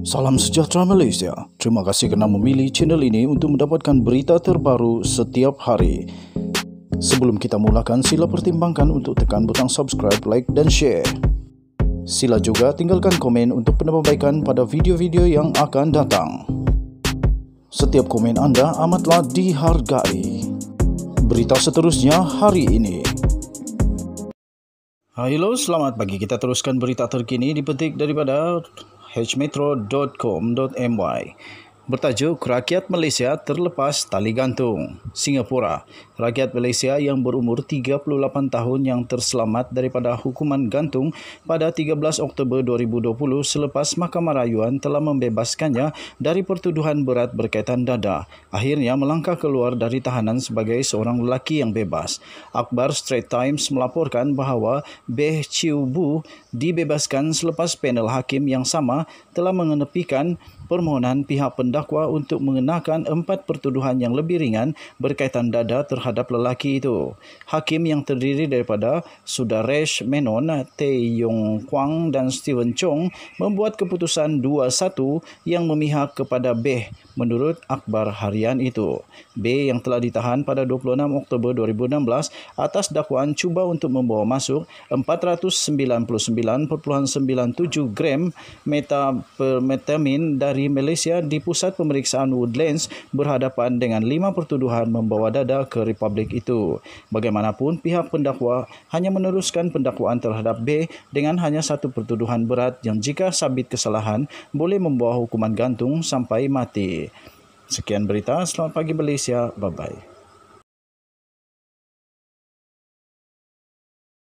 Salam sejahtera Malaysia. Terima kasih kerana memilih channel ini untuk mendapatkan berita terbaru setiap hari. Sebelum kita mulakan, sila pertimbangkan untuk tekan butang subscribe, like dan share. Sila juga tinggalkan komen untuk penambahbaikan pada video-video yang akan datang. Setiap komen anda amatlah dihargai. Berita seterusnya hari ini. Hello, selamat pagi. Kita teruskan berita terkini dipetik daripada hmetro.com.my bertajuk Rakyat Malaysia Terlepas Tali Gantung. Singapura, rakyat Malaysia yang berumur 38 tahun yang terselamat daripada hukuman gantung pada 13 Oktober 2020 selepas Mahkamah Rayuan telah membebaskannya dari pertuduhan berat berkaitan dada. Akhirnya melangkah keluar dari tahanan sebagai seorang lelaki yang bebas. Akbar Straits Times melaporkan bahawa Beh Chiu Bu dibebaskan selepas panel hakim yang sama telah mengenepikan permohonan pihak pendakwa untuk mengenakan empat pertuduhan yang lebih ringan berkaitan dada terhadap lelaki itu. Hakim yang terdiri daripada Sudaresh Menon, Tae Yong Kwang dan Steven Chong membuat keputusan 2-1 yang memihak kepada Beh menurut akhbar harian itu. B yang telah ditahan pada 26 Oktober 2016 atas dakwaan cuba untuk membawa masuk 499.97 gram methamphetamine dari dari Malaysia di pusat pemeriksaan Woodlands berhadapan dengan lima pertuduhan membawa dada ke republik itu. Bagaimanapun, pihak pendakwa hanya meneruskan pendakwaan terhadap B dengan hanya satu pertuduhan berat yang jika sabit kesalahan boleh membawa hukuman gantung sampai mati. Sekian berita, selamat pagi Malaysia, bye-bye.